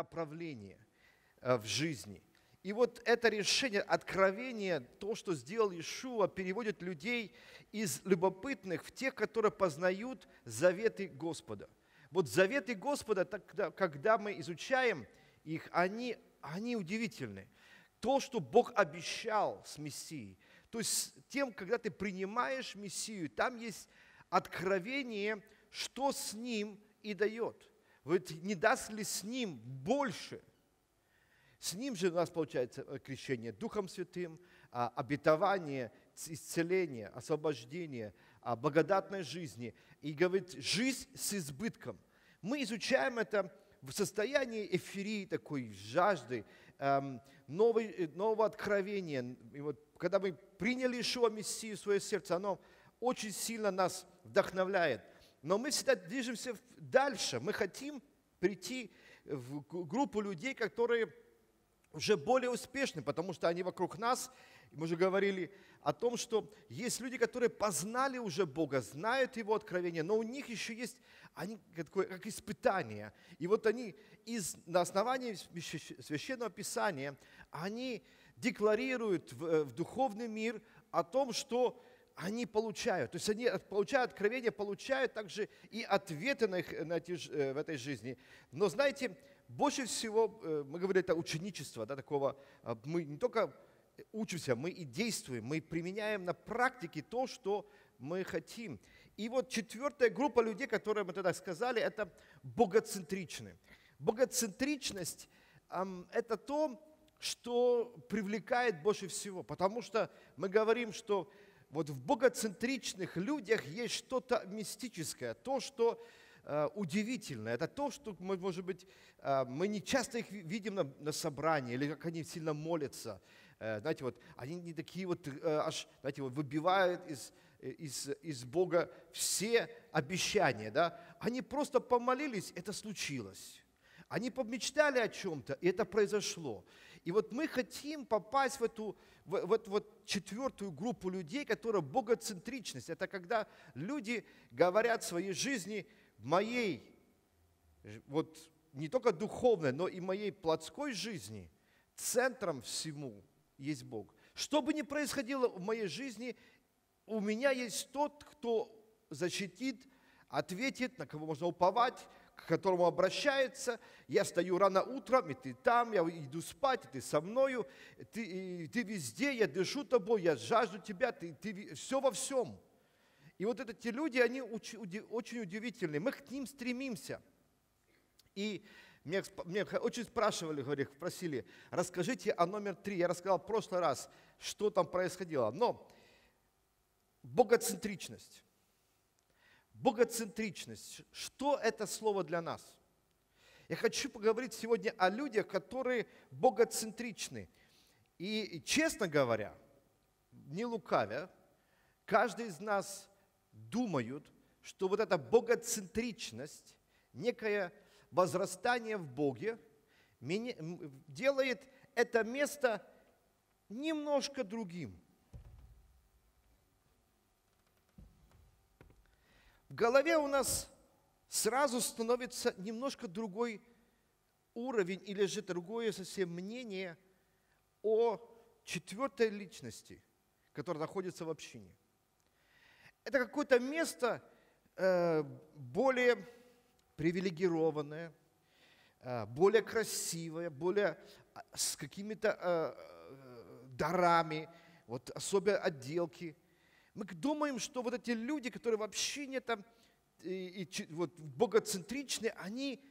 направление э, в жизни. И вот это решение, откровение, то, что сделал Иешуа, переводит людей из любопытных в тех, которые познают заветы Господа. Вот заветы Господа, когда мы изучаем их, они, они удивительны. То, что Бог обещал с Мессией. То есть тем, когда ты принимаешь Мессию, там есть откровение, что с Ним и дает. Вот не даст ли с Ним больше – с ним же у нас получается э, крещение Духом Святым, а, обетование, исцеление, освобождение, а, благодатной жизни. И говорит, жизнь с избытком. Мы изучаем это в состоянии эфирии, такой жажды, эм, новой, э, нового откровения. И вот, когда мы приняли Ишуа Мессию в свое сердце, оно очень сильно нас вдохновляет. Но мы всегда движемся дальше. Мы хотим прийти в группу людей, которые уже более успешны, потому что они вокруг нас, мы уже говорили о том, что есть люди, которые познали уже Бога, знают Его откровение, но у них еще есть они, такое, как испытание. И вот они из, на основании Священного Писания, они декларируют в, э, в духовный мир о том, что они получают. То есть они получают откровение, получают также и ответы на их, на эти, э, в этой жизни. Но знаете, больше всего, э, мы говорим, это ученичество, да, такого, а, мы не только учимся, мы и действуем, мы применяем на практике то, что мы хотим. И вот четвертая группа людей, которые мы тогда сказали, это богоцентричные. Богоцентричность – это то, что привлекает больше всего, потому что мы говорим, что вот в богоцентричных людях есть что-то мистическое, то, что Э, удивительно. Это то, что, мы, может быть, э, мы не часто их видим на, на собрании, или как они сильно молятся. Э, знаете, вот они не такие вот, аж, знаете, вот выбивают из, из, из Бога все обещания, да? Они просто помолились, это случилось. Они помечтали о чем-то, и это произошло. И вот мы хотим попасть в эту, в, в эту вот четвертую группу людей, которая богоцентричность. Это когда люди говорят в своей жизни – моей, вот не только духовной, но и моей плотской жизни, центром всему есть Бог. Что бы ни происходило в моей жизни, у меня есть тот, кто защитит, ответит, на кого можно уповать, к которому обращается. Я стою рано утром, и ты там, я иду спать, и ты со мною, ты, ты везде, я дышу тобой, я жажду тебя, ты, ты все во всем. И вот эти люди, они очень удивительные. Мы к ним стремимся. И меня, меня очень спрашивали, говорили, просили, расскажите о номер три. Я рассказал в прошлый раз, что там происходило. Но богоцентричность. Богоцентричность. Что это слово для нас? Я хочу поговорить сегодня о людях, которые богоцентричны. И, честно говоря, не лукавя, каждый из нас думают, что вот эта богоцентричность, некое возрастание в Боге, делает это место немножко другим. В голове у нас сразу становится немножко другой уровень или же другое совсем мнение о четвертой личности, которая находится в общине это какое-то место э, более привилегированное, э, более красивое, более а, с какими-то э, дарами, вот особенно отделки. Мы думаем, что вот эти люди, которые вообще не там и, и, вот, богоцентричные, они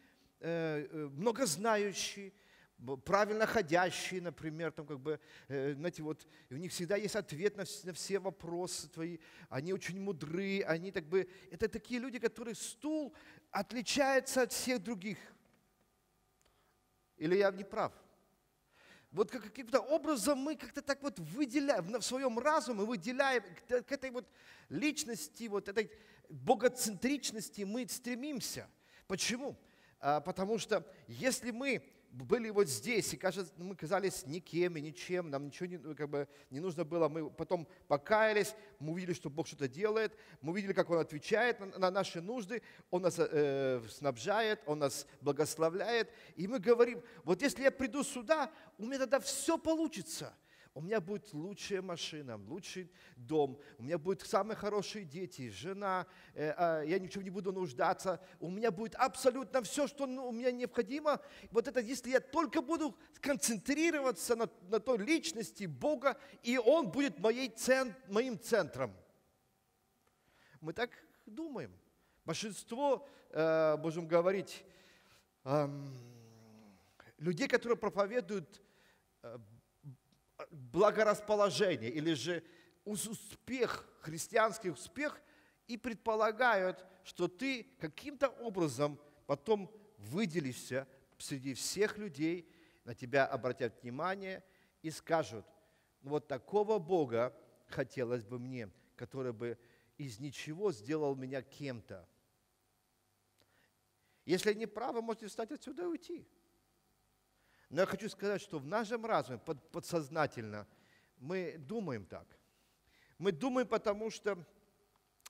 многознающие, правильно ходящие, например, там как бы, э, знаете, вот у них всегда есть ответ на, на все вопросы твои, они очень мудры, они так бы, это такие люди, которые стул отличается от всех других. Или я не прав? Вот как, каким-то образом мы как-то так вот выделяем, в своем разуме выделяем к этой вот личности, вот этой богоцентричности мы стремимся. Почему? А, потому что если мы были вот здесь, и кажется, мы казались никем и ничем, нам ничего не, ну, как бы, не нужно было, мы потом покаялись, мы увидели, что Бог что-то делает, мы увидели, как Он отвечает на, на наши нужды, Он нас э, снабжает, Он нас благословляет, и мы говорим, вот если я приду сюда, у меня тогда все получится – у меня будет лучшая машина, лучший дом, у меня будут самые хорошие дети, жена, э, э, я ничего не буду нуждаться, у меня будет абсолютно все, что ну, у меня необходимо. Вот это, если я только буду концентрироваться на, на той личности Бога, и Он будет моей цен, моим центром. Мы так думаем. Большинство, э, можем говорить, э, людей, которые проповедуют э, благорасположение или же успех, христианский успех, и предполагают, что ты каким-то образом потом выделишься среди всех людей, на тебя обратят внимание и скажут, «Ну вот такого Бога хотелось бы мне, который бы из ничего сделал меня кем-то. Если не правы, можете встать отсюда и уйти. Но я хочу сказать, что в нашем разуме под, подсознательно мы думаем так. Мы думаем, потому что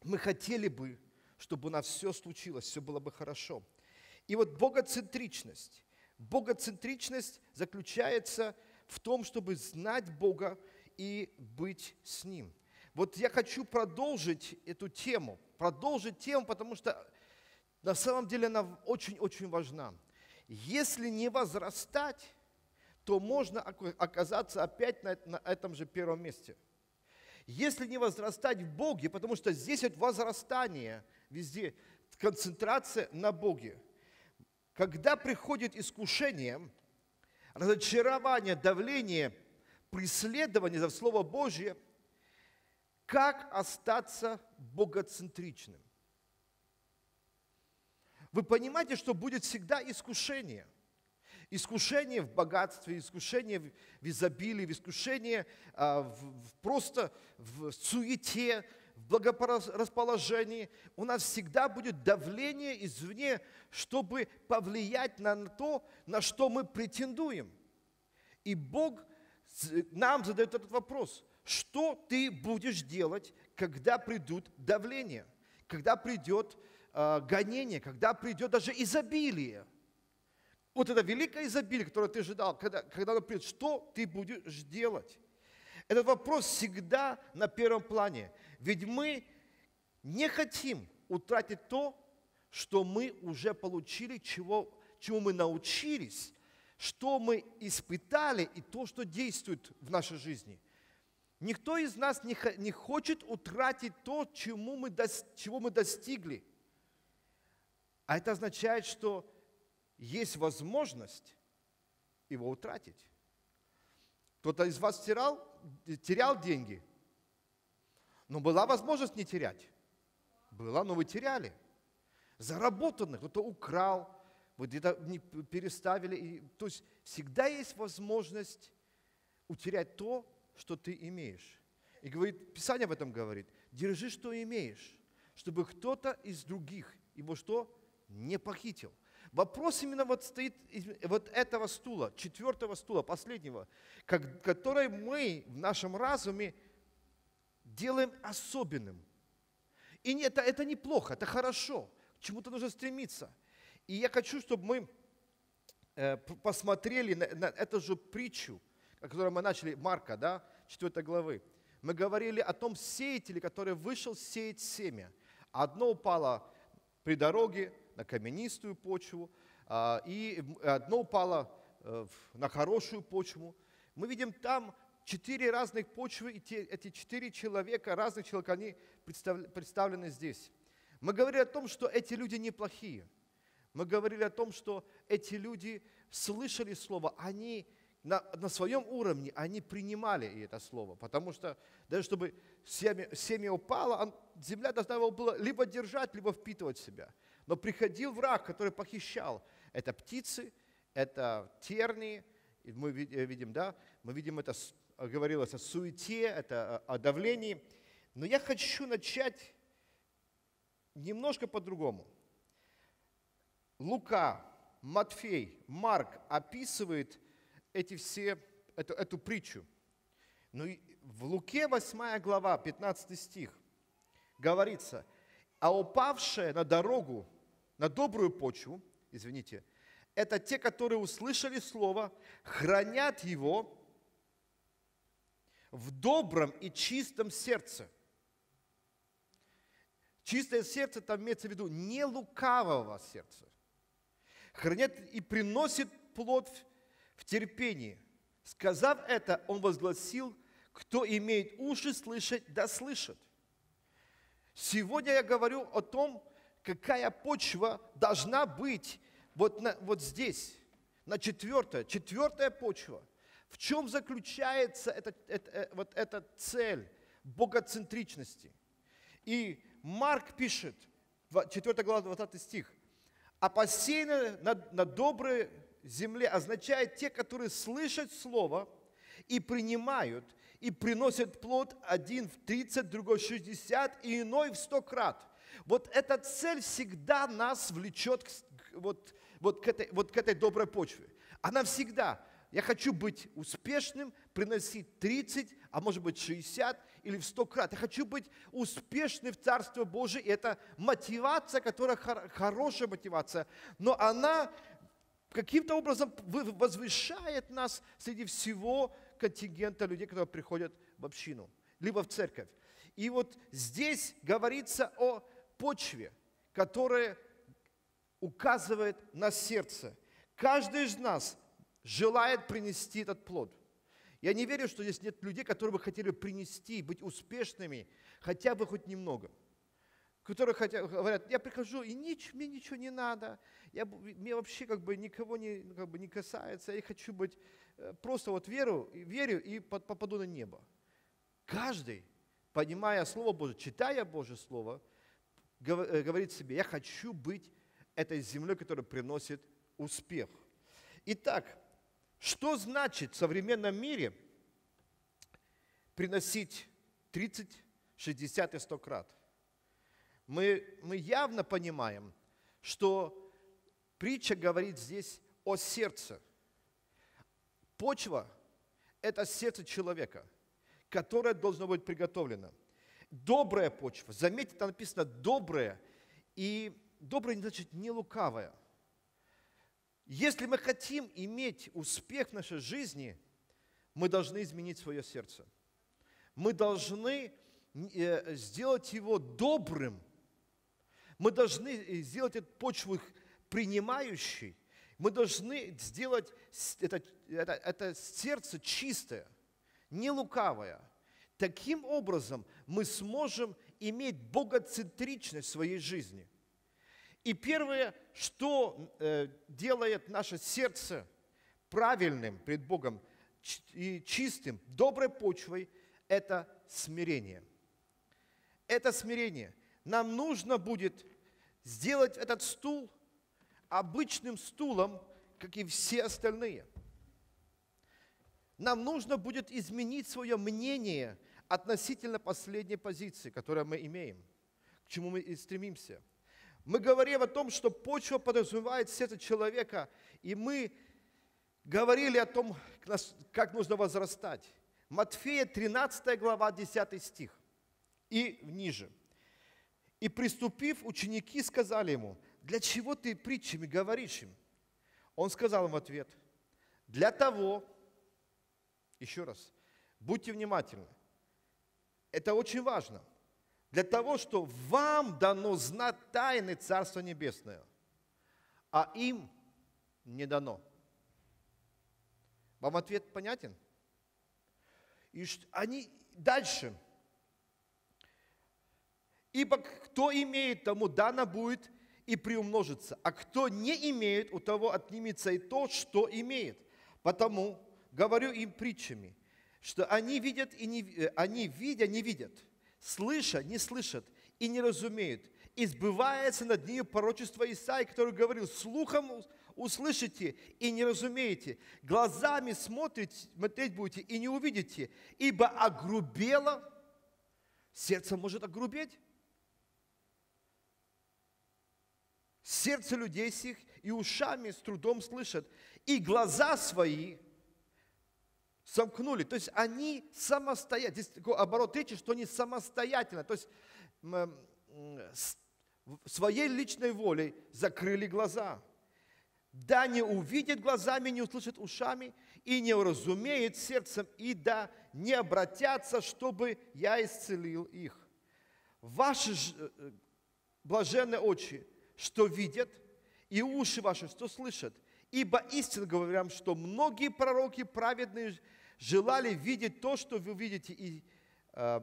мы хотели бы, чтобы у нас все случилось, все было бы хорошо. И вот богоцентричность. Богоцентричность заключается в том, чтобы знать Бога и быть с Ним. Вот я хочу продолжить эту тему, продолжить тему, потому что на самом деле она очень-очень важна. Если не возрастать, то можно оказаться опять на, на этом же первом месте. Если не возрастать в Боге, потому что здесь вот возрастание везде, концентрация на Боге. Когда приходит искушение, разочарование, давление, преследование за Слово Божье, как остаться богоцентричным? Вы понимаете, что будет всегда искушение. Искушение в богатстве, искушение в изобилии, искушение а, в, в, просто в суете, в благорасположении. У нас всегда будет давление извне, чтобы повлиять на то, на что мы претендуем. И Бог нам задает этот вопрос. Что ты будешь делать, когда придут давления, когда придет гонение, когда придет даже изобилие. Вот это великое изобилие, которое ты ожидал, когда, когда оно придет, что ты будешь делать? Этот вопрос всегда на первом плане. Ведь мы не хотим утратить то, что мы уже получили, чего, чему мы научились, что мы испытали и то, что действует в нашей жизни. Никто из нас не, не хочет утратить то, чему мы, чего мы достигли. А это означает, что есть возможность его утратить. Кто-то из вас терял, терял деньги, но была возможность не терять. Была, но вы теряли. Заработанных, кто-то украл, вы где-то переставили. То есть всегда есть возможность утерять то, что ты имеешь. И говорит, Писание об этом говорит. Держи, что имеешь, чтобы кто-то из других его что? Не похитил. Вопрос именно вот стоит вот этого стула, четвертого стула, последнего, как, который мы в нашем разуме делаем особенным. И это, это неплохо, это хорошо, к чему-то нужно стремиться. И я хочу, чтобы мы э, посмотрели на, на эту же притчу, о которой мы начали, Марка, да, 4 главы. Мы говорили о том сеятеле, который вышел сеять семя. Одно упало при дороге, на каменистую почву, а, и одно упало э, на хорошую почву. Мы видим там четыре разных почвы, и те, эти четыре человека, разных человек, они представлены здесь. Мы говорили о том, что эти люди неплохие. Мы говорили о том, что эти люди слышали Слово, они на, на своем уровне, они принимали это Слово. Потому что даже чтобы семя, семя упало, земля должна его была либо держать, либо впитывать в себя. Но приходил враг, который похищал. Это птицы, это тернии, мы э, видим, да, мы видим это, говорилось о суете, это о давлении. Но я хочу начать немножко по-другому. Лука, Матфей, Марк описывает эти все, эту, эту притчу. Но в Луке 8 глава, 15 стих, говорится, а упавшая на дорогу, на добрую почву, извините, это те, которые услышали Слово, хранят его в добром и чистом сердце. Чистое сердце там имеется в виду не лукавого сердца. Хранят и приносит плод в терпении. Сказав это, он возгласил, кто имеет уши слышать, да слышит. Сегодня я говорю о том, какая почва должна быть вот, на, вот здесь, на четвертое, четвертая почва. В чем заключается эта, эта, э, вот эта цель богоцентричности? И Марк пишет, 4 глава, 20 стих, «А посеянное на, на доброй земле означает те, которые слышат Слово и принимают, и приносят плод один в 30, другой в 60 и иной в 100 крат. Вот эта цель всегда нас влечет вот, вот, к этой, вот к этой доброй почве. Она всегда. Я хочу быть успешным, приносить 30, а может быть 60 или в 100 крат. Я хочу быть успешным в Царстве Божие. И это мотивация, которая хорошая мотивация. Но она каким-то образом возвышает нас среди всего контингента людей, которые приходят в общину, либо в церковь. И вот здесь говорится о почве, которая указывает на сердце. Каждый из нас желает принести этот плод. Я не верю, что здесь нет людей, которые бы хотели принести, быть успешными, хотя бы хоть немного. Которые хотят, говорят, я прихожу, и нич, мне ничего не надо, я, мне вообще как бы никого не, как бы не касается, я хочу быть, э, просто вот веру, верю и попаду на небо. Каждый, понимая Слово Божие, читая Божье Слово, говорит себе, я хочу быть этой землей, которая приносит успех. Итак, что значит в современном мире приносить 30, 60 и 100 крат? Мы, мы явно понимаем, что притча говорит здесь о сердце. Почва – это сердце человека, которое должно быть приготовлено. Добрая почва, заметьте, там написано «добрая», и добрая не значит не лукавая – если мы хотим иметь успех в нашей жизни, мы должны изменить свое сердце. Мы должны э, сделать его добрым. Мы должны э, сделать эту почву принимающей. Мы должны сделать это, это, это сердце чистое, не лукавое. Таким образом мы сможем иметь богоцентричность в своей жизни – и первое, что э, делает наше сердце правильным пред Богом и чистым, доброй почвой, это смирение. Это смирение. Нам нужно будет сделать этот стул обычным стулом, как и все остальные. Нам нужно будет изменить свое мнение относительно последней позиции, которую мы имеем, к чему мы и стремимся – мы говорим о том, что почва подразумевает сердце человека, и мы говорили о том, как нужно возрастать. Матфея 13 глава 10 стих и ниже. И приступив, ученики сказали ему, для чего ты притчами говоришь им? Он сказал им в ответ, для того, еще раз, будьте внимательны, это очень важно – для того, что вам дано знать тайны Царства Небесного, а им не дано. Вам ответ понятен? И они дальше. Ибо кто имеет, тому дано будет и приумножится, а кто не имеет, у того отнимется и то, что имеет. Потому говорю им притчами, что они видят и не, э, они видя не видят – слыша, не слышат и не разумеют. И сбывается над ними пророчество Исаи, который говорил, слухом услышите и не разумеете, глазами смотрите, смотреть будете и не увидите, ибо огрубело, сердце может огрубеть. Сердце людей сих, и ушами с трудом слышат, и глаза свои сомкнули. То есть они самостоятельно, здесь такой оборот речи, что они самостоятельно, то есть своей личной волей закрыли глаза. Да не увидят глазами, не услышат ушами, и не уразумеют сердцем, и да не обратятся, чтобы я исцелил их. Ваши э, блаженные очи, что видят, и уши ваши, что слышат. Ибо истинно говорям, что многие пророки праведные желали видеть то, что вы видите, и, э,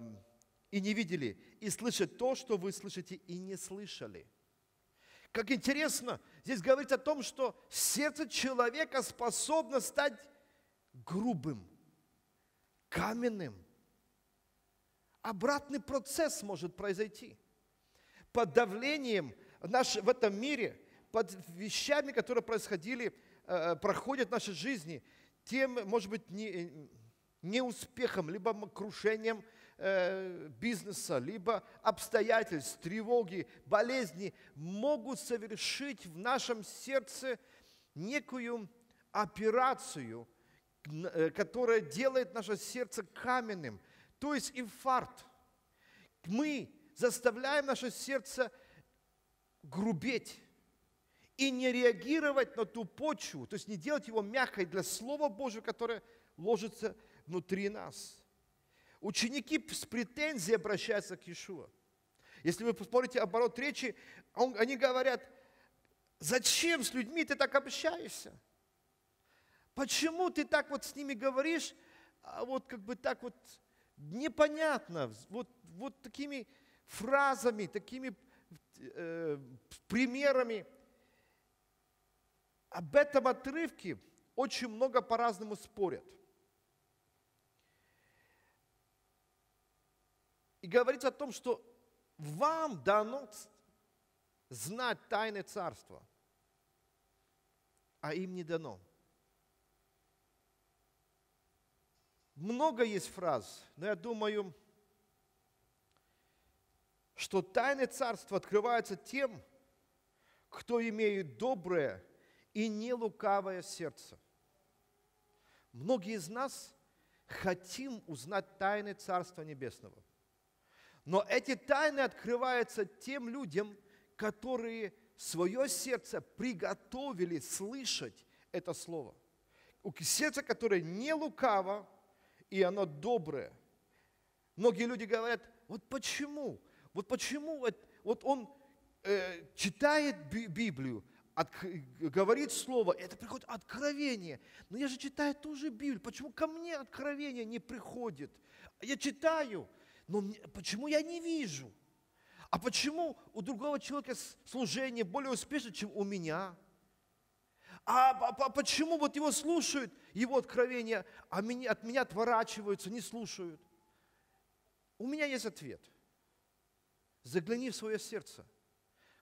и не видели, и слышать то, что вы слышите, и не слышали. Как интересно, здесь говорится о том, что сердце человека способно стать грубым, каменным. Обратный процесс может произойти. Под давлением наш, в этом мире, под вещами, которые происходили, э, проходят в нашей жизни, тем, может быть, не, неуспехом, либо крушением э, бизнеса, либо обстоятельств, тревоги, болезни могут совершить в нашем сердце некую операцию, э, которая делает наше сердце каменным, то есть инфаркт. Мы заставляем наше сердце грубеть и не реагировать на ту почву, то есть не делать его мягкой для Слова Божьего, которое ложится внутри нас. Ученики с претензией обращаются к Иешуа. Если вы посмотрите оборот речи, он, они говорят, зачем с людьми ты так общаешься? Почему ты так вот с ними говоришь, а вот как бы так вот непонятно, вот, вот такими фразами, такими э, примерами. Об этом отрывке очень много по-разному спорят. И говорится о том, что вам дано знать тайны царства, а им не дано. Много есть фраз, но я думаю, что тайны царства открываются тем, кто имеет доброе и не лукавое сердце. Многие из нас хотим узнать тайны Царства Небесного. Но эти тайны открываются тем людям, которые свое сердце приготовили слышать это слово. Сердце, которое не лукаво, и оно доброе. Многие люди говорят, вот почему? Вот почему вот он э, читает Библию, от, говорит слово, это приходит откровение. Но я же читаю ту же Библию, почему ко мне откровение не приходит? Я читаю, но мне, почему я не вижу? А почему у другого человека служение более успешно, чем у меня? А, а, а почему вот его слушают, его откровения, а меня, от меня отворачиваются, не слушают? У меня есть ответ. Загляни в свое сердце.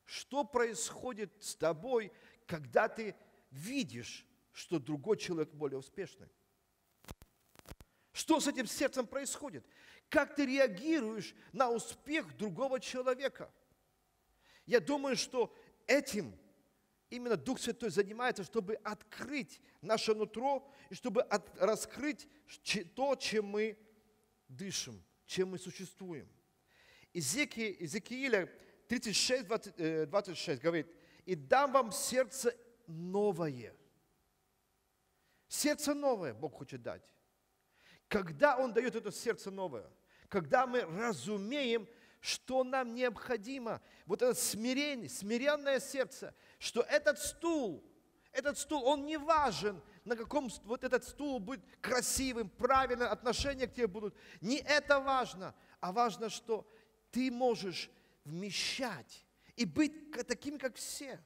Что происходит с тобой, когда ты видишь, что другой человек более успешный? Что с этим сердцем происходит? Как ты реагируешь на успех другого человека? Я думаю, что этим именно Дух Святой занимается, чтобы открыть наше нутро и чтобы от, раскрыть то, чем мы дышим, чем мы существуем. Иезеки, Иезекииля 36, 20, 26 говорит, «И дам вам сердце новое». Сердце новое Бог хочет дать. Когда Он дает это сердце новое? Когда мы разумеем, что нам необходимо, вот это смирение, смиренное сердце, что этот стул, этот стул, он не важен, на каком вот этот стул будет красивым, правильно, отношения к тебе будут. Не это важно, а важно, что ты можешь вмещать и быть таким, как все,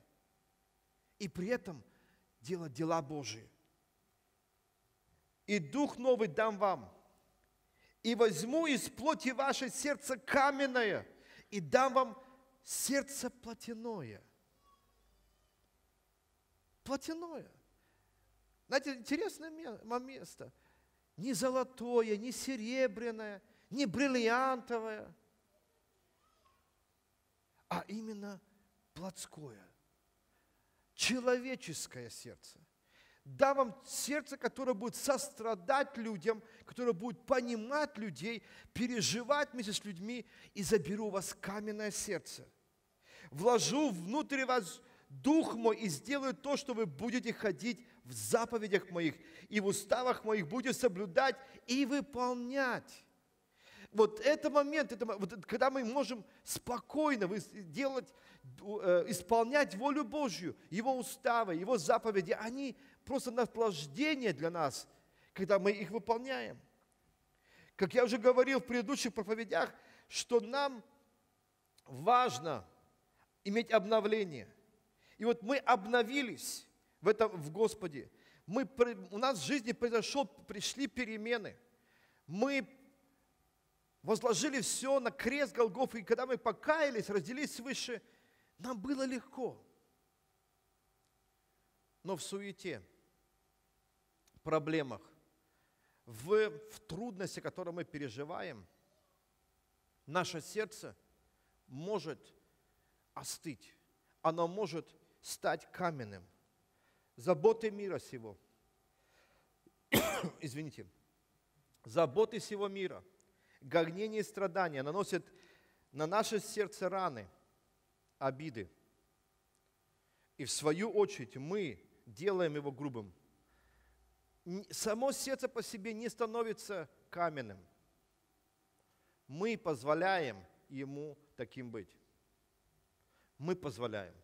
и при этом делать дела Божии и Дух новый дам вам. И возьму из плоти ваше сердце каменное, и дам вам сердце плотяное. Плотяное. Знаете, интересное место. Не золотое, не серебряное, не бриллиантовое, а именно плотское. человеческое сердце. Дам вам сердце, которое будет сострадать людям, которое будет понимать людей, переживать вместе с людьми, и заберу у вас каменное сердце. Вложу внутрь вас Дух мой и сделаю то, что вы будете ходить в заповедях моих и в уставах моих будете соблюдать и выполнять. Вот это момент, это, вот, когда мы можем спокойно делать, э, исполнять волю Божью, Его уставы, Его заповеди, они просто наслаждение для нас, когда мы их выполняем. Как я уже говорил в предыдущих проповедях, что нам важно иметь обновление. И вот мы обновились в этом в Господе. Мы, у нас в жизни произошел, пришли перемены. Мы возложили все на крест Голгоф, и когда мы покаялись, разделились свыше, нам было легко. Но в суете, проблемах, в, в трудности, которые мы переживаем, наше сердце может остыть, оно может стать каменным. Заботы мира сего, извините, заботы всего мира – гонения и страдания наносят на наше сердце раны, обиды. И в свою очередь мы делаем его грубым. Само сердце по себе не становится каменным. Мы позволяем ему таким быть. Мы позволяем.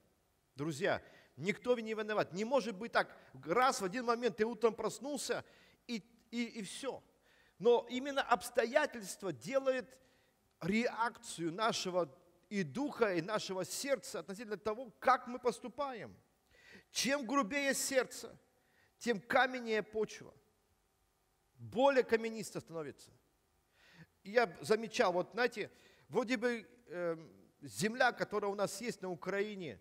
Друзья, никто не виноват. Не может быть так, раз в один момент ты утром проснулся, и, и, и все – но именно обстоятельства делают реакцию нашего и духа, и нашего сердца относительно того, как мы поступаем. Чем грубее сердце, тем каменнее почва. Более каменисто становится. я замечал, вот знаете, вроде бы э, земля, которая у нас есть на Украине,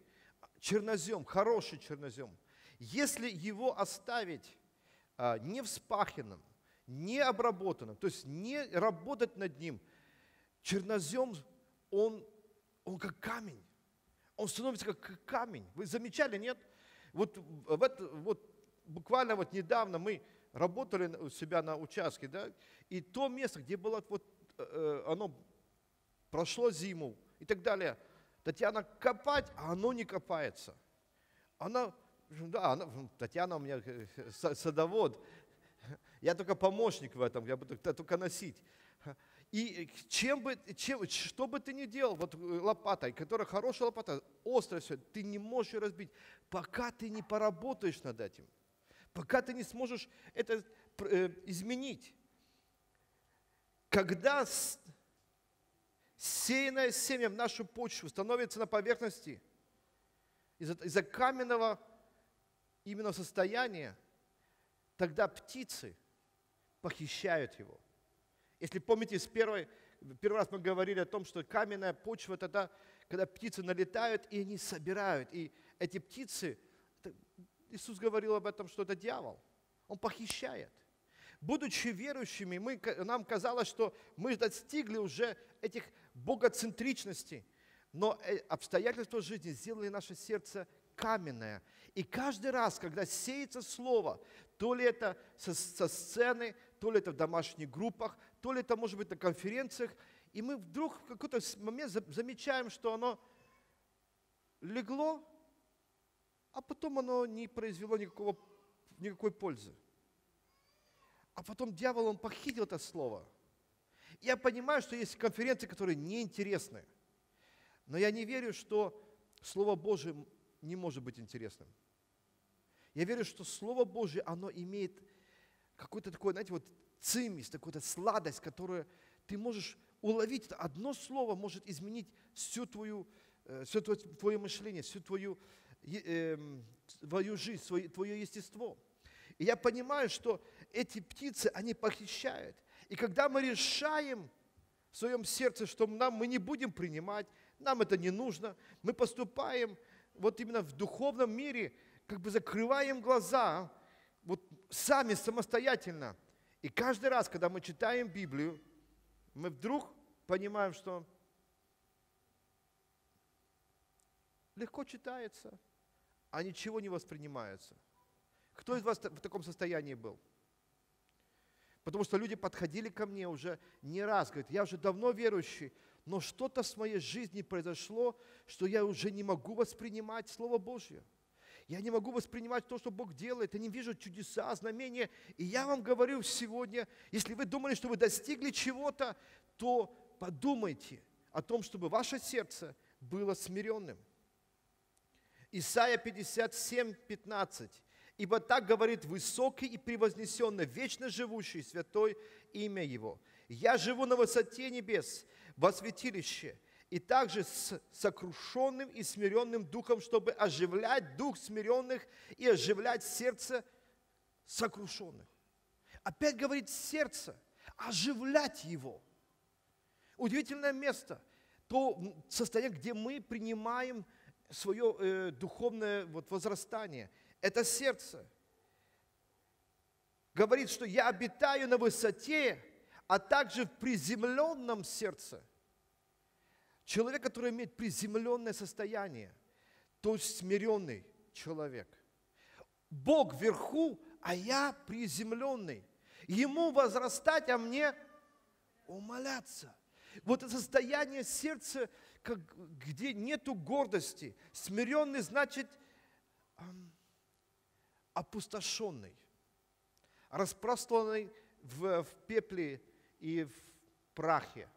чернозем, хороший чернозем, если его оставить э, не вспаханным, не обработанным, то есть не работать над ним, чернозем, он, он как камень. Он становится как камень. Вы замечали, нет? Вот, в это, вот буквально вот недавно мы работали у себя на участке, да, и то место, где было вот, э, оно прошло зиму и так далее, Татьяна копать, а оно не копается. Она, да, она, Татьяна у меня э, садовод, я только помощник в этом, я буду только носить. И чем бы, чем, что бы ты ни делал, вот э, лопатой, которая хорошая лопата, острая все, ты не можешь ее разбить, пока ты не поработаешь над этим, пока ты не сможешь это э, изменить. Когда сеянное семя в нашу почву становится на поверхности, из-за из каменного именно состояния, тогда птицы похищают его. Если помните, с первой, первый раз мы говорили о том, что каменная почва тогда, когда птицы налетают, и они собирают. И эти птицы, Иисус говорил об этом, что это дьявол. Он похищает. Будучи верующими, мы, нам казалось, что мы достигли уже этих богоцентричностей. Но э, обстоятельства жизни сделали наше сердце каменное. И каждый раз, когда сеется слово, то ли это со, со сцены, то ли это в домашних группах, то ли это может быть на конференциях, и мы вдруг в какой-то момент замечаем, что оно легло, а потом оно не произвело никакого, никакой пользы. А потом дьявол, он похитил это слово. Я понимаю, что есть конференции, которые неинтересны, но я не верю, что Слово Божие не может быть интересным. Я верю, что Слово Божье, оно имеет какой-то такой, знаете, вот цимис, такую-то сладость, которую ты можешь уловить. Одно слово может изменить всю твою, э, все твое, мышление, всю твою, э, твою жизнь, свое, твое естество. И я понимаю, что эти птицы, они похищают. И когда мы решаем в своем сердце, что нам мы не будем принимать, нам это не нужно, мы поступаем вот именно в духовном мире, как бы закрываем глаза, сами самостоятельно. И каждый раз, когда мы читаем Библию, мы вдруг понимаем, что легко читается, а ничего не воспринимается. Кто из вас в таком состоянии был? Потому что люди подходили ко мне уже не раз, говорят, я уже давно верующий, но что-то с моей жизни произошло, что я уже не могу воспринимать Слово Божье. Я не могу воспринимать то, что Бог делает. Я не вижу чудеса, знамения. И я вам говорю сегодня, если вы думали, что вы достигли чего-то, то подумайте о том, чтобы ваше сердце было смиренным. Исайя 57, 15. Ибо так говорит высокий и превознесенный, вечно живущий, святой имя Его. Я живу на высоте небес, во святилище, и также с сокрушенным и смиренным духом, чтобы оживлять дух смиренных и оживлять сердце сокрушенных. Опять говорит сердце, оживлять его. Удивительное место, то состояние, где мы принимаем свое э, духовное вот, возрастание – это сердце. Говорит, что я обитаю на высоте, а также в приземленном сердце. Человек, который имеет приземленное состояние, то есть смиренный человек. Бог вверху, а я приземленный. Ему возрастать, а мне умоляться. Вот это состояние сердца, как, где нету гордости. Смиренный значит, опустошенный, распространенный в, в пепле и в прахе.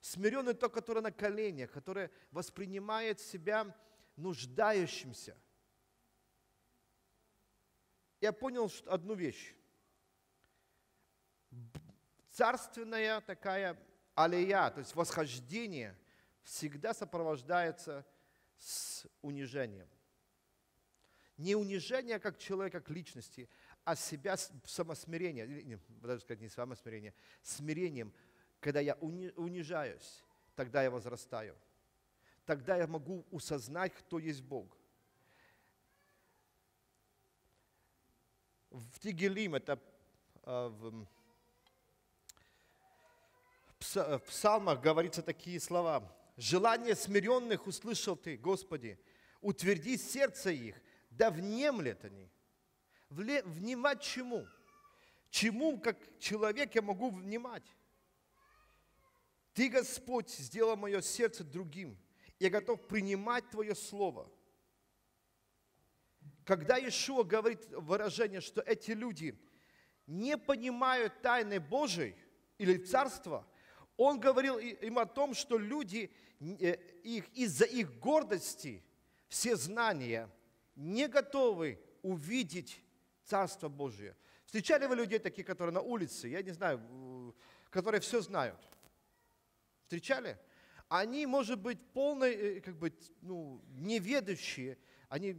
Смиренный тот, который на коленях, который воспринимает себя нуждающимся. Я понял одну вещь. Царственная такая алия, то есть восхождение, всегда сопровождается с унижением не унижение как человека, как личности, а себя самосмирение, даже сказать не самосмирение, смирением, когда я унижаюсь, тогда я возрастаю. Тогда я могу усознать, кто есть Бог. В Тигелим, это а, в, псалмах говорится такие слова. «Желание смиренных услышал Ты, Господи, утверди сердце их, да внемлет они. Внимать чему? Чему, как человек, я могу внимать? Ты, Господь, сделал мое сердце другим. Я готов принимать Твое Слово. Когда Иешуа говорит выражение, что эти люди не понимают тайны Божией или Царства, он говорил им о том, что люди э, их, из-за их гордости все знания – не готовы увидеть Царство Божие. Встречали вы людей таких, которые на улице, я не знаю, которые все знают? Встречали? Они, может быть, полные, э, как бы, ну, неведущие, они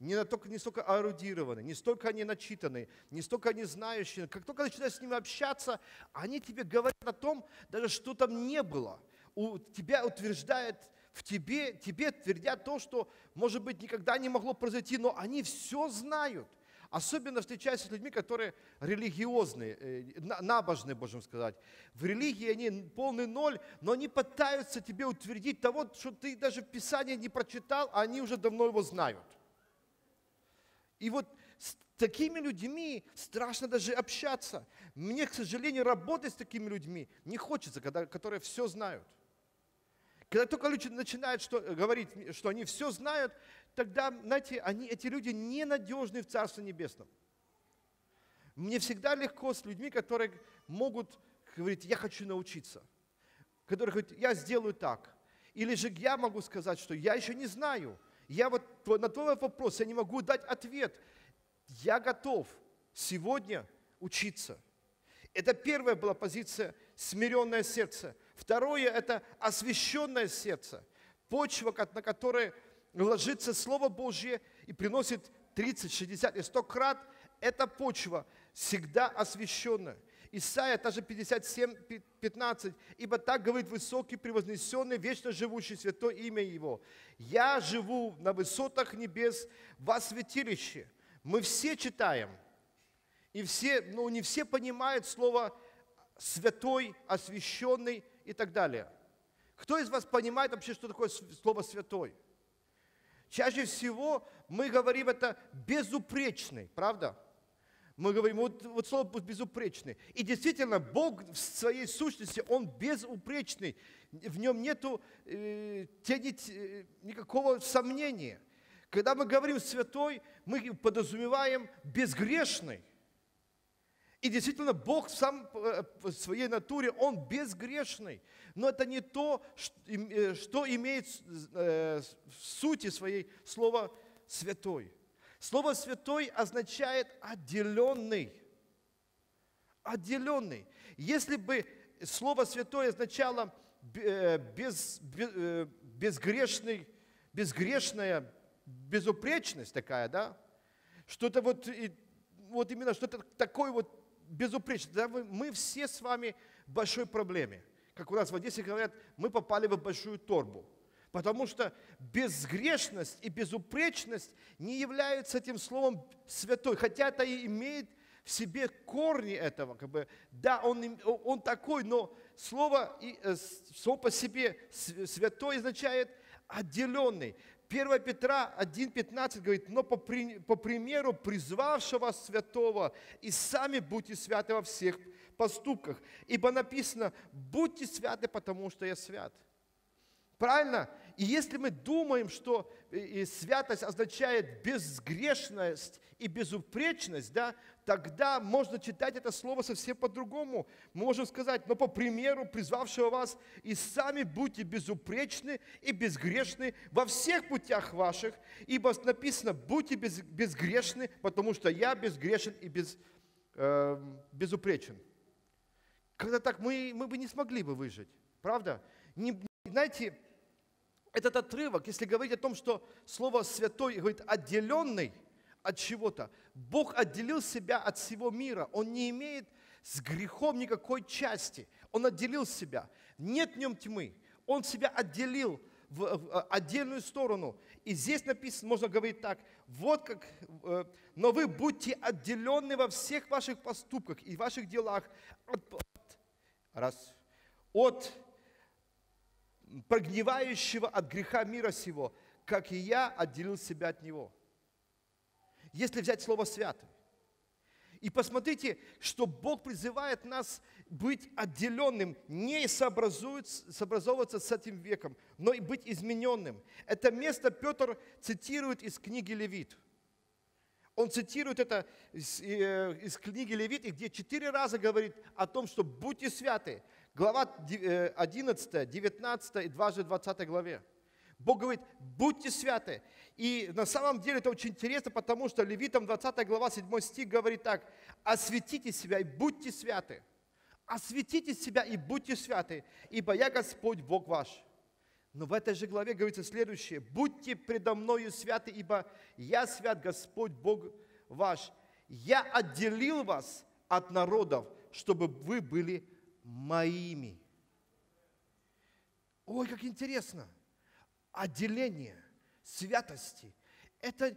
не, настолько, не столько эрудированы, не столько они начитаны, не столько они знающие. Как только начинаешь с ними общаться, они тебе говорят о том, даже что там не было. У тебя утверждает в тебе, тебе твердят то, что, может быть, никогда не могло произойти, но они все знают. Особенно встречаясь с людьми, которые религиозные, э, набожные, можем сказать. В религии они полный ноль, но они пытаются тебе утвердить того, что ты даже в Писании не прочитал, а они уже давно его знают. И вот с такими людьми страшно даже общаться. Мне, к сожалению, работать с такими людьми не хочется, когда, которые все знают. Когда только люди начинают что, говорить, что они все знают, тогда, знаете, они, эти люди ненадежны в Царстве Небесном. Мне всегда легко с людьми, которые могут говорить, я хочу научиться. Которые говорят, я сделаю так. Или же я могу сказать, что я еще не знаю. Я вот на твой вопрос я не могу дать ответ. Я готов сегодня учиться. Это первая была позиция смиренное сердце – Второе – это освященное сердце, почва, на которой ложится Слово Божье и приносит 30, 60 и 100 крат. Эта почва всегда освященная. Исайя, даже 57, 15. «Ибо так говорит высокий, превознесенный, вечно живущий святое имя Его. Я живу на высотах небес во святилище». Мы все читаем, и все, ну не все понимают слово «святой», «освященный», и так далее. Кто из вас понимает вообще, что такое слово святой? Чаще всего мы говорим это безупречный, правда? Мы говорим, вот, вот слово безупречный. И действительно, Бог в своей сущности, Он безупречный. В нем нету э, э, никакого сомнения. Когда мы говорим святой, мы подразумеваем безгрешный. И действительно, Бог сам э, в своей натуре, Он безгрешный. Но это не то, э, что имеет э, в сути своей слово «святой». Слово «святой» означает «отделенный». Отделенный. Если бы слово «святой» означало без, без, безгрешный, безгрешная безупречность такая, да, что-то вот, вот именно что-то такое вот безупречное. Да, мы все с вами в большой проблеме. Как у нас в Одессе говорят, мы попали в большую торбу. Потому что безгрешность и безупречность не являются этим словом святой, хотя это и имеет в себе корни этого. Как бы, да, он, он такой, но слово, э, слово по себе святой означает отделенный. 1 Петра 1.15 говорит, но по, при, по примеру призвавшего святого, и сами будьте святы во всех поступках. Ибо написано, будьте святы, потому что я свят. Правильно? И если мы думаем, что э, святость означает безгрешность и безупречность, да, тогда можно читать это слово совсем по-другому. Мы можем сказать, но по примеру призвавшего вас, и сами будьте безупречны и безгрешны во всех путях ваших, ибо написано, будьте без, безгрешны, потому что я безгрешен и без, э, безупречен. Когда так, мы, мы бы не смогли бы выжить, правда? Не, знаете, этот отрывок, если говорить о том, что слово «святой» говорит «отделенный» от чего-то, Бог отделил себя от всего мира. Он не имеет с грехом никакой части. Он отделил себя. Нет в нем тьмы. Он себя отделил в отдельную сторону. И здесь написано, можно говорить так, вот как, э, но вы будьте отделенны во всех ваших поступках и ваших делах от, раз, от прогнивающего от греха мира сего, как и я отделил себя от него. Если взять слово «святый». И посмотрите, что Бог призывает нас быть отделенным, не сообразовываться с этим веком, но и быть измененным. Это место Петр цитирует из книги Левит. Он цитирует это из, э, из книги Левит, где четыре раза говорит о том, что будьте святы глава 11, 19 э, и дважды 20 главе. Бог говорит, будьте святы. И на самом деле это очень интересно, потому что Левитам 20 глава 7 стих говорит так, осветите себя и будьте святы. Осветите себя и будьте святы, ибо я Господь Бог ваш. Но в этой же главе говорится следующее. Будьте предо мною святы, ибо я свят Господь Бог ваш. Я отделил вас от народов, чтобы вы были моими. Ой, как интересно. Отделение святости. Это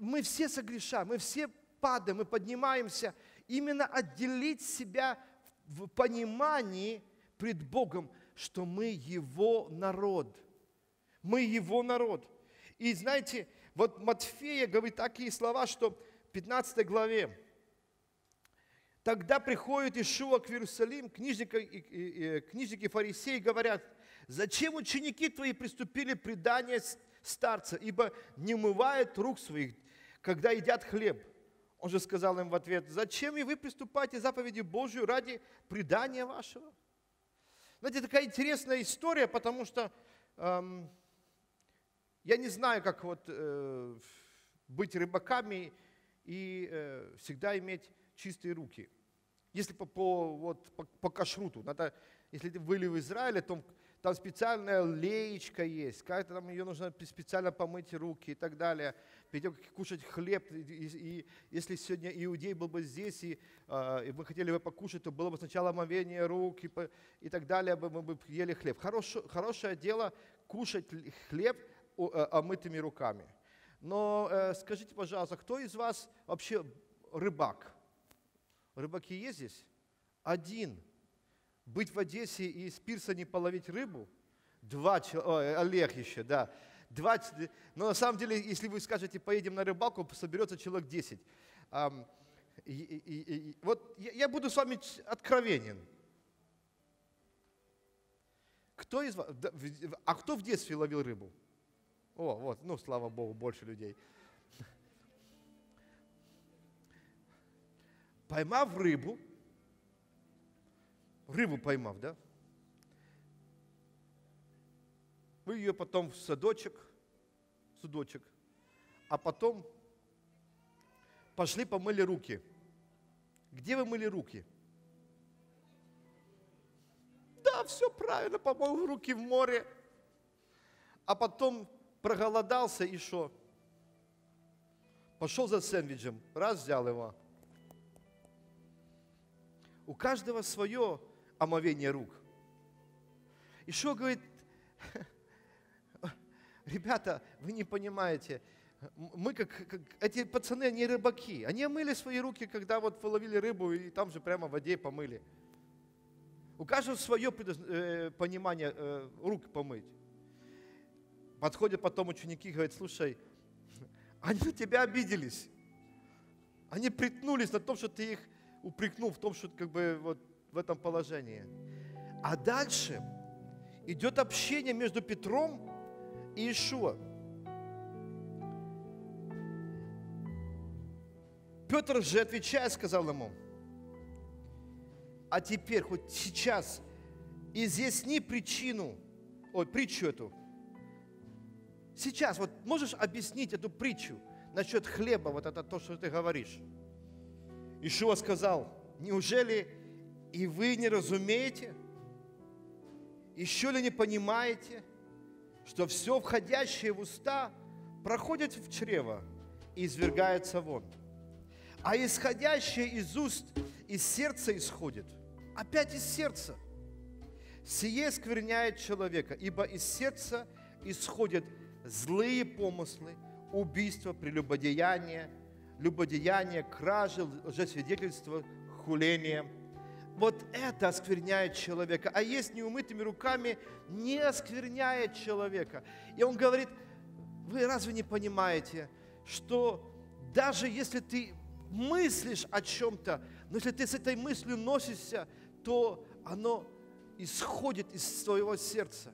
мы все согрешаем, мы все падаем, мы поднимаемся. Именно отделить себя в понимании пред Богом, что мы Его народ. Мы Его народ. И знаете, вот Матфея говорит такие слова, что в 15 главе, Тогда приходит Ишуа к Иерусалим, книжники, и, книжники фарисеи говорят, зачем ученики твои приступили предание старца, ибо не умывают рук своих, когда едят хлеб. Он же сказал им в ответ, зачем и вы приступаете заповеди Божию ради предания вашего? Знаете, такая интересная история, потому что эм, я не знаю, как вот э, быть рыбаками и э, всегда иметь чистые руки. Если по, по, вот, по, по кашруту, надо, если ты были в Израиле, то там специальная леечка есть, как-то там ее нужно специально помыть руки и так далее. Пойдем кушать хлеб, и, и, и если сегодня иудей был бы здесь, и, э, и мы хотели бы покушать, то было бы сначала омовение рук и, и так далее, бы мы бы ели хлеб. Хорош, хорошее дело кушать хлеб э, омытыми руками. Но э, скажите, пожалуйста, кто из вас вообще рыбак? Рыбаки есть здесь? Один. Быть в Одессе и с пирса не половить рыбу? Два человека, Олег еще, да. Два, но на самом деле, если вы скажете, поедем на рыбалку, соберется человек 10. И, и, и, вот я, я буду с вами откровенен. Кто из вас, а кто в детстве ловил рыбу? О, вот, ну, слава Богу, больше людей. Поймав рыбу, рыбу поймав, да? Вы ее потом в садочек, судочек, а потом пошли помыли руки. Где вы мыли руки? Да, все правильно, помыл руки в море. А потом проголодался и что? Пошел за сэндвичем, раз взял его. У каждого свое омовение рук. Что говорит, ребята, вы не понимаете, мы как, как эти пацаны, они рыбаки. Они омыли свои руки, когда вот половили рыбу и там же прямо в воде помыли. У каждого свое э, понимание э, рук помыть. Подходят потом ученики и говорят, слушай, они на тебя обиделись. Они притнулись на том, что ты их упрекнул в том, что как бы вот в этом положении. А дальше идет общение между Петром и Ишуа. Петр же, отвечая, сказал ему, а теперь хоть сейчас изъясни причину, ой, притчу эту. Сейчас, вот можешь объяснить эту притчу насчет хлеба, вот это то, что ты говоришь. Ишуа сказал, неужели и вы не разумеете? Еще ли не понимаете, что все входящее в уста проходит в чрево и извергается вон? а исходящее из уст, из сердца исходит. Опять из сердца. Сие скверняет человека, ибо из сердца исходят злые помыслы, убийства, прелюбодеяние, любодеяние, кражи, лжесвидетельство, хуление. Вот это оскверняет человека. А есть неумытыми руками не оскверняет человека. И он говорит, вы разве не понимаете, что даже если ты мыслишь о чем-то, но если ты с этой мыслью носишься, то оно исходит из твоего сердца.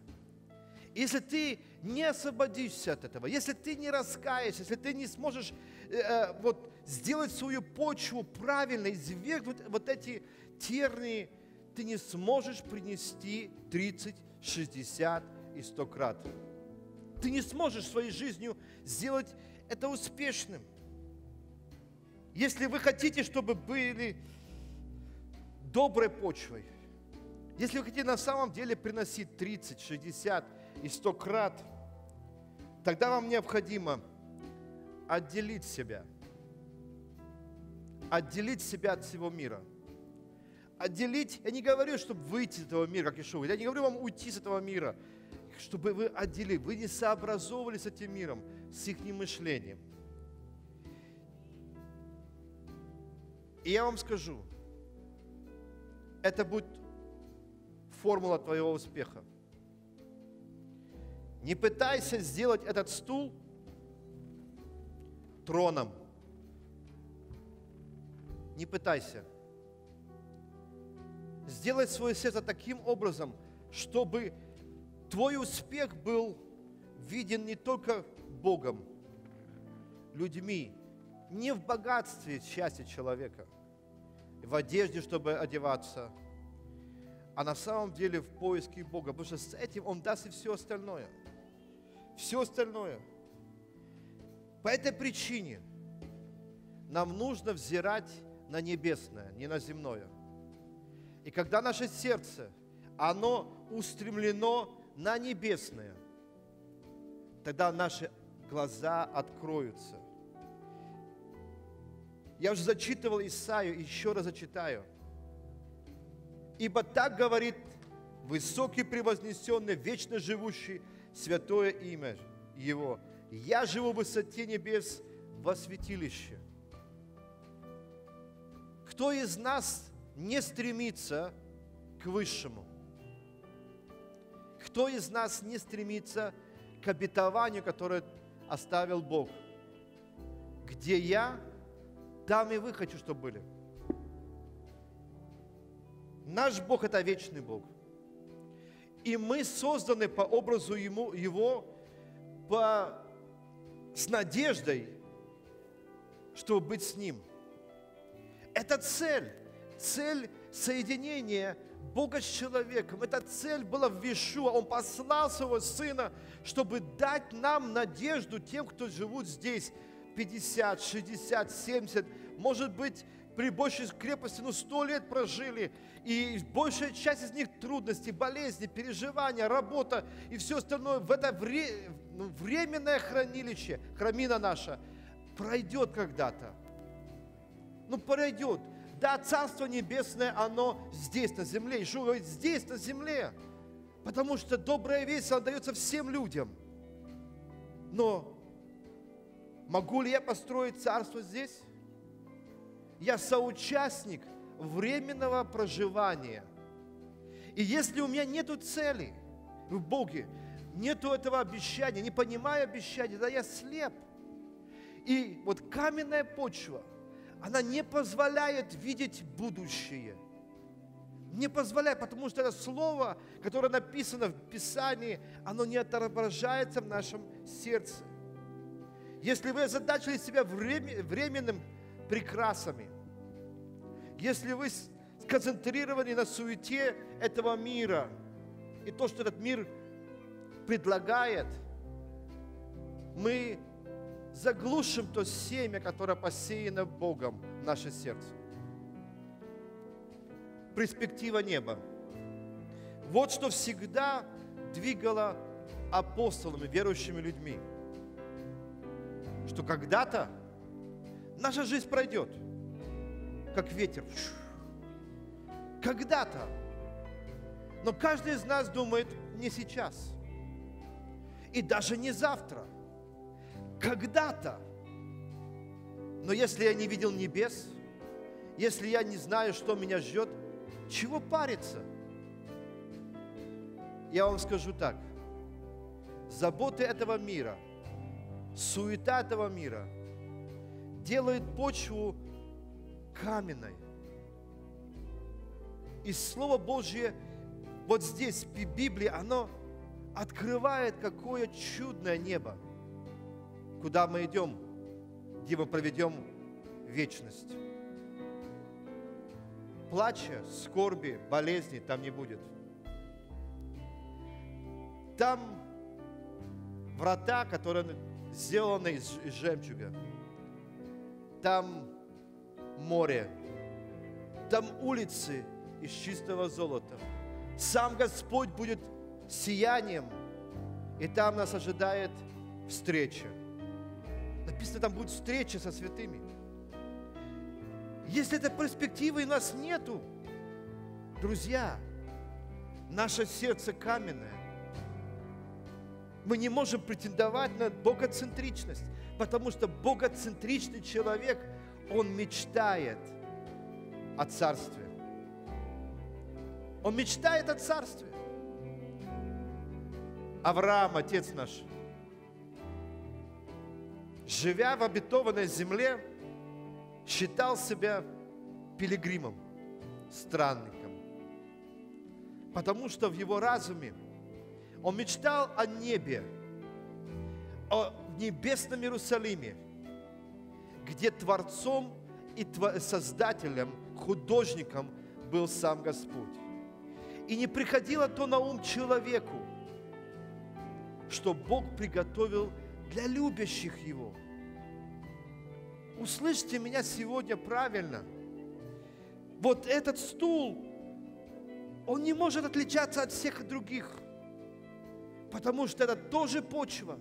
Если ты не освободишься от этого, если ты не раскаешься, если ты не сможешь э, э вот, сделать свою почву правильно, извергнуть вот эти тернии, ты не сможешь принести 30, 60 и 100 крат. Ты не сможешь своей жизнью сделать это успешным. Если вы хотите, чтобы были доброй почвой, если вы хотите на самом деле приносить 30, 60 и 100 крат, тогда вам необходимо отделить себя. Отделить себя от всего мира. Отделить, я не говорю, чтобы выйти из этого мира, как Ишуа. Я не говорю вам уйти с этого мира, чтобы вы отделили, вы не сообразовывали с этим миром, с их мышлением. И я вам скажу, это будет формула твоего успеха. Не пытайся сделать этот стул троном. Не пытайся. Сделай свое сердце таким образом, чтобы твой успех был виден не только Богом, людьми, не в богатстве счастья человека – в одежде, чтобы одеваться, а на самом деле в поиске Бога, потому что с этим Он даст и все остальное. Все остальное. По этой причине нам нужно взирать на небесное, не на земное. И когда наше сердце, оно устремлено на небесное, тогда наши глаза откроются. Я уже зачитывал Исаию, еще раз зачитаю. Ибо так говорит высокий превознесенный, вечно живущий, святое имя Его. Я живу в высоте небес во святилище. Кто из нас не стремится к высшему? Кто из нас не стремится к обетованию, которое оставил Бог. Где я, там и вы хочу, чтобы были. Наш Бог – это вечный Бог. И мы созданы по образу Ему, Его, по, с надеждой, чтобы быть с Ним. Это цель. Цель соединения Бога с человеком. Эта цель была в Вишуа. Он послал своего Сына, чтобы дать нам надежду тем, кто живут здесь 50, 60, 70, может быть, при большей крепости, ну, сто лет прожили, и большая часть из них трудности, болезни, переживания, работа и все остальное в это вре, ну, временное хранилище, храмина наша, пройдет когда-то. Ну, пройдет. Да, Царство Небесное, оно здесь, на земле. Ишуа говорит, здесь, на земле. Потому что добрая весть, она дается всем людям. Но могу ли я построить царство здесь? Я соучастник временного проживания. И если у меня нет цели в Боге, нету этого обещания, не понимаю обещания, да я слеп. И вот каменная почва – она не позволяет видеть будущее. Не позволяет, потому что это слово, которое написано в Писании, оно не отображается в нашем сердце. Если вы озадачили себя временным прекрасами, если вы сконцентрированы на суете этого мира и то, что этот мир предлагает, мы заглушим то семя, которое посеяно Богом в наше сердце. Перспектива неба. Вот что всегда двигало апостолами, верующими людьми. Что когда-то наша жизнь пройдет, как ветер. Когда-то. Но каждый из нас думает не сейчас. И даже не завтра – когда-то. Но если я не видел небес, если я не знаю, что меня ждет, чего париться? Я вам скажу так. Заботы этого мира, суета этого мира делает почву каменной. И Слово Божье вот здесь, в Библии, оно открывает какое чудное небо куда мы идем, где мы проведем вечность. Плача, скорби, болезни там не будет. Там врата, которые сделаны из, из жемчуга. Там море. Там улицы из чистого золота. Сам Господь будет сиянием, и там нас ожидает встреча. Написано, там будет встреча со святыми. Если этой перспективы у нас нету, друзья, наше сердце каменное. Мы не можем претендовать на богоцентричность, потому что богоцентричный человек, он мечтает о царстве. Он мечтает о царстве. Авраам, отец наш, живя в обетованной земле, считал себя пилигримом, странником. Потому что в его разуме он мечтал о небе, о небесном Иерусалиме, где Творцом и Создателем, художником был сам Господь. И не приходило то на ум человеку, что Бог приготовил для любящих Его. Услышьте меня сегодня правильно. Вот этот стул, он не может отличаться от всех других, потому что это тоже почва,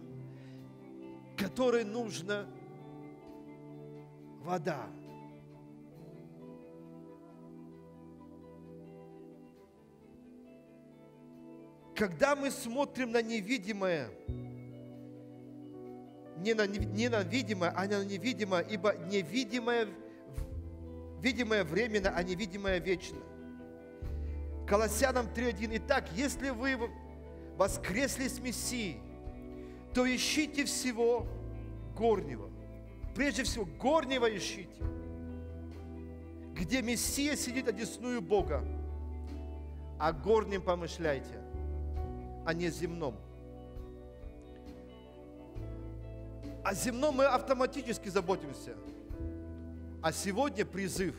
которой нужна вода. Когда мы смотрим на невидимое, не на, не на видимое, а на невидимое, ибо невидимое, видимое временно, а невидимое вечно. Колоссянам 3.1. Итак, если вы воскресли с Мессией, то ищите всего горнего. Прежде всего, горнего ищите, где Мессия сидит одесную Бога. О горнем помышляйте, а не земном. О земном мы автоматически заботимся. А сегодня призыв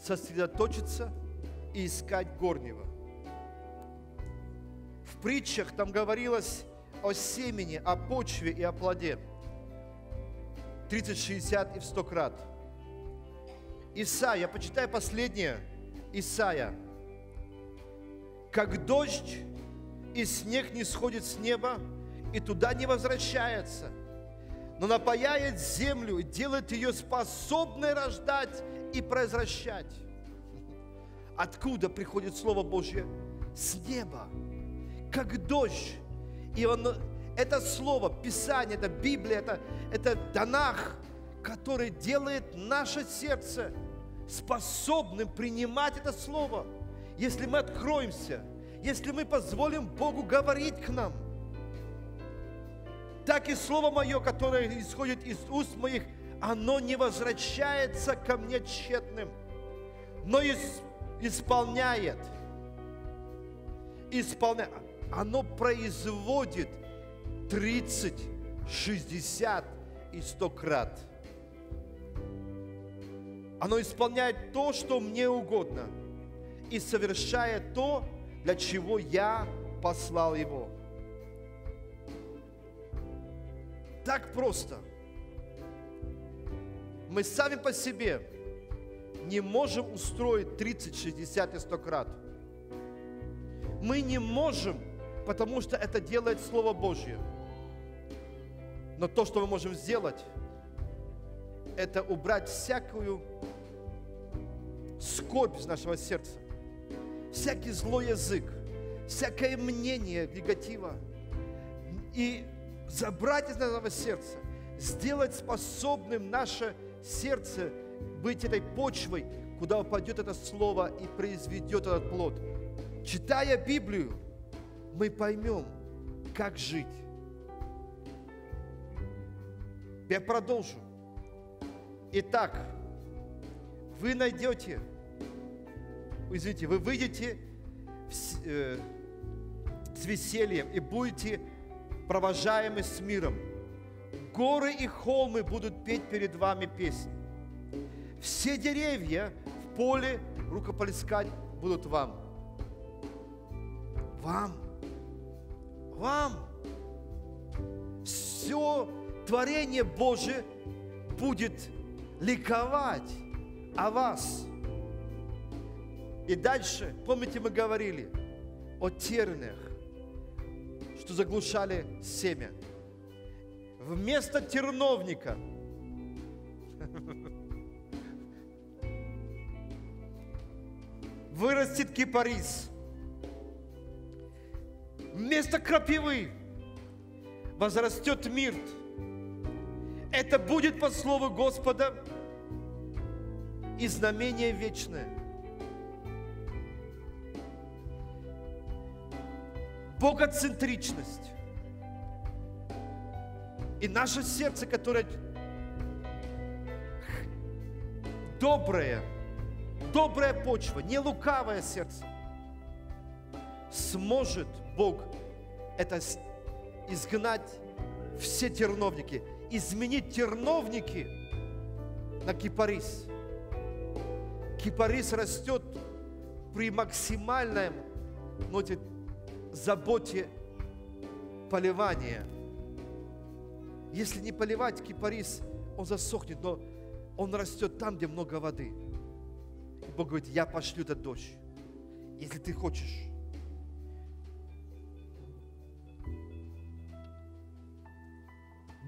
сосредоточиться и искать горнего. В притчах там говорилось о семени, о почве и о плоде. 30, 60 и в 100 крат. Исайя, почитай последнее. Исайя. Как дождь и снег не сходит с неба, и туда не возвращается, но напаяет землю и делает ее способной рождать и произвращать. Откуда приходит Слово Божье? С неба, как дождь. И он, это Слово, Писание, это Библия, это, это Данах, который делает наше сердце способным принимать это Слово. Если мы откроемся, если мы позволим Богу говорить к нам, так и Слово Мое, которое исходит из уст моих, оно не возвращается ко мне тщетным, но исполняет, исполняет, оно производит 30, 60 и 100 крат. Оно исполняет то, что мне угодно, и совершает то, для чего я послал его. Так просто. Мы сами по себе не можем устроить 30, 60 и 100 крат. Мы не можем, потому что это делает Слово Божье. Но то, что мы можем сделать, это убрать всякую скорбь из нашего сердца, всякий злой язык, всякое мнение негатива и забрать из нашего сердца, сделать способным наше сердце быть этой почвой, куда упадет это слово и произведет этот плод. Читая Библию, мы поймем, как жить. Я продолжу. Итак, вы найдете, извините, вы выйдете с, э, с весельем и будете провожаемы с миром. Горы и холмы будут петь перед вами песни. Все деревья в поле рукоплескать будут вам. Вам. Вам. Все творение Божие будет ликовать о вас. И дальше, помните, мы говорили о терниях, что заглушали семя. Вместо терновника вырастет кипарис. Вместо крапивы возрастет мирт. Это будет по слову Господа и знамение вечное. Богоцентричность. И наше сердце, которое доброе, добрая почва, не лукавое сердце, сможет Бог это изгнать все терновники, изменить терновники на кипарис. Кипарис растет при максимальном ноте заботе поливания. Если не поливать кипарис, он засохнет, но он растет там, где много воды. Бог говорит, я пошлю этот дождь, если ты хочешь.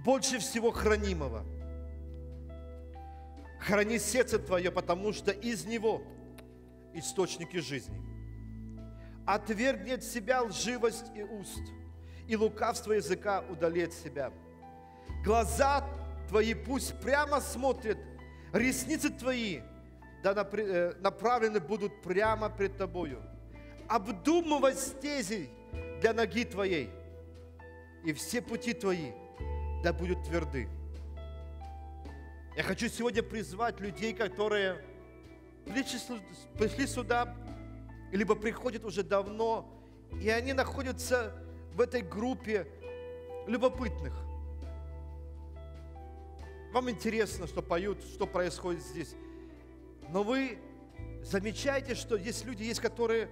Больше всего хранимого. Храни сердце твое, потому что из него источники жизни. Отвергни от себя лживость и уст, и лукавство языка удали от себя. Глаза твои пусть прямо смотрят, ресницы твои да э, направлены будут прямо пред тобою. Обдумывай стези для ноги твоей. и все пути твои да будут тверды. Я хочу сегодня призвать людей, которые пришли сюда, либо приходят уже давно, и они находятся в этой группе любопытных. Вам интересно, что поют, что происходит здесь. Но вы замечаете, что есть люди, есть, которые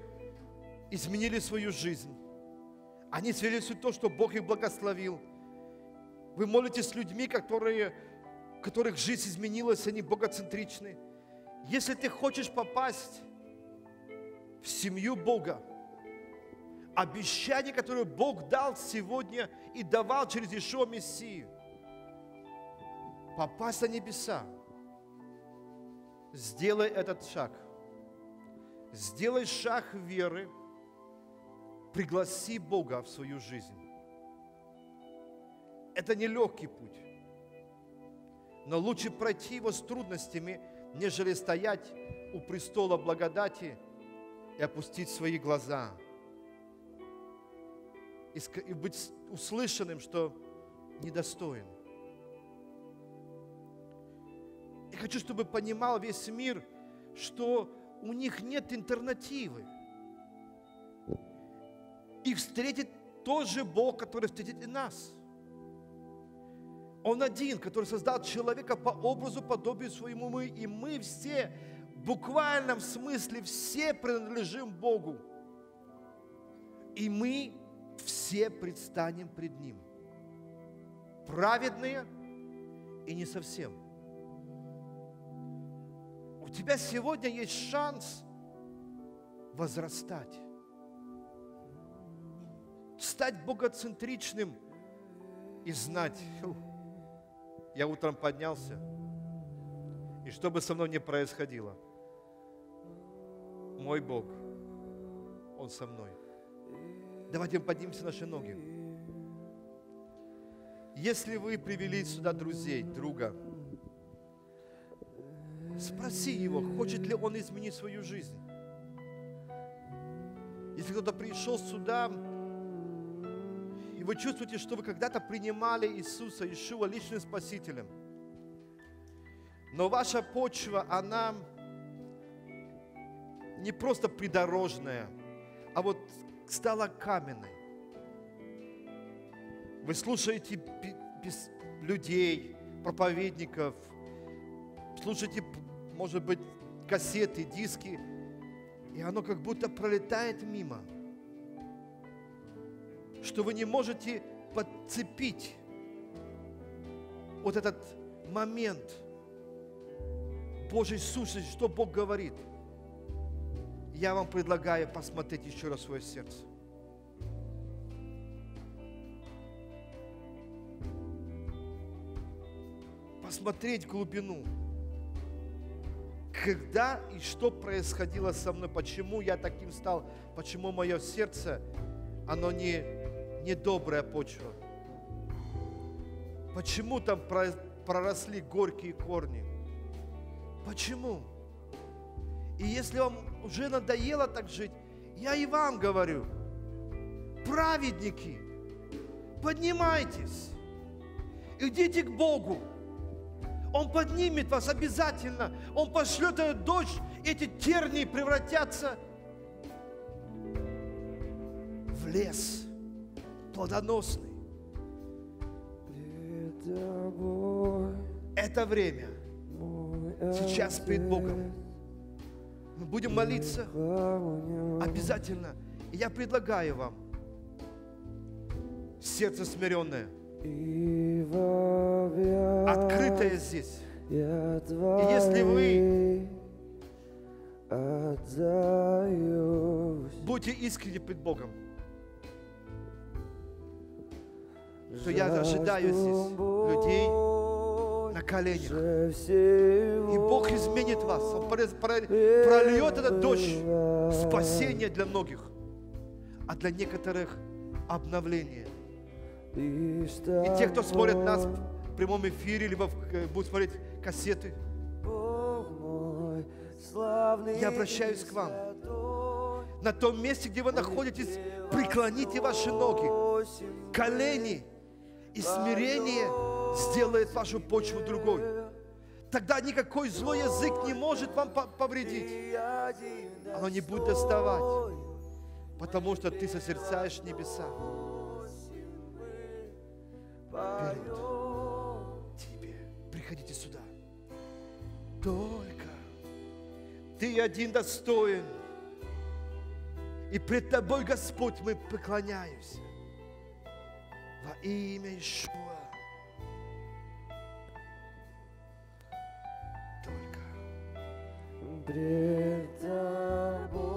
изменили свою жизнь. Они свидетельствуют то, что Бог их благословил. Вы молитесь с людьми, которые, которых жизнь изменилась, они богоцентричны. Если ты хочешь попасть в семью Бога, обещание, которое Бог дал сегодня и давал через Ишуа Мессию, попасть на небеса, сделай этот шаг. Сделай шаг веры, пригласи Бога в свою жизнь. Это не легкий путь, но лучше пройти его с трудностями, нежели стоять у престола благодати и опустить свои глаза и быть услышанным, что недостоин. Я хочу, чтобы понимал весь мир, что у них нет альтернативы. Их встретит тот же Бог, который встретит и нас. Он один, который создал человека по образу, подобию своему мы, и мы все, буквальном смысле, все принадлежим Богу. И мы все предстанем пред Ним. Праведные и не совсем – у тебя сегодня есть шанс возрастать, стать богоцентричным и знать, я утром поднялся, и что бы со мной ни происходило, мой Бог, Он со мной. Давайте поднимемся наши ноги. Если вы привели сюда друзей, друга, Спроси его, хочет ли он изменить свою жизнь. Если кто-то пришел сюда, и вы чувствуете, что вы когда-то принимали Иисуса, Ишуа личным Спасителем, но ваша почва, она не просто придорожная, а вот стала каменной. Вы слушаете людей, проповедников, слушаете может быть, кассеты, диски, и оно как будто пролетает мимо, что вы не можете подцепить вот этот момент Божьей сущности, что Бог говорит. Я вам предлагаю посмотреть еще раз свое сердце. Посмотреть глубину когда и что происходило со мной, почему я таким стал, почему мое сердце, оно не, не добрая почва. Почему там проросли горькие корни? Почему? И если вам уже надоело так жить, я и вам говорю, праведники, поднимайтесь, идите к Богу, он поднимет вас обязательно. Он пошлет этот дождь, эти тернии превратятся в лес плодоносный. Это время сейчас перед Богом. Мы будем молиться обязательно. И я предлагаю вам сердце смиренное – открытое здесь. И если вы будете искренне пред Богом, то я ожидаю здесь людей коленях. И Бог изменит вас. Он прольет этот дождь спасения для многих, а для некоторых обновление. И те, кто смотрит нас в прямом эфире, либо э, будут смотреть кассеты, я обращаюсь к вам. На том месте, где вы находитесь, преклоните ваши ноги. колени и смирение сделает вашу почву другой. Тогда никакой злой язык не может вам повредить. Оно не будет доставать, потому что ты созерцаешь небеса. Вперед тебе. Приходите сюда. Только ты один достоин. И пред тобой, Господь, мы преклоняемся. Во имя Ишуа. Пред тобой.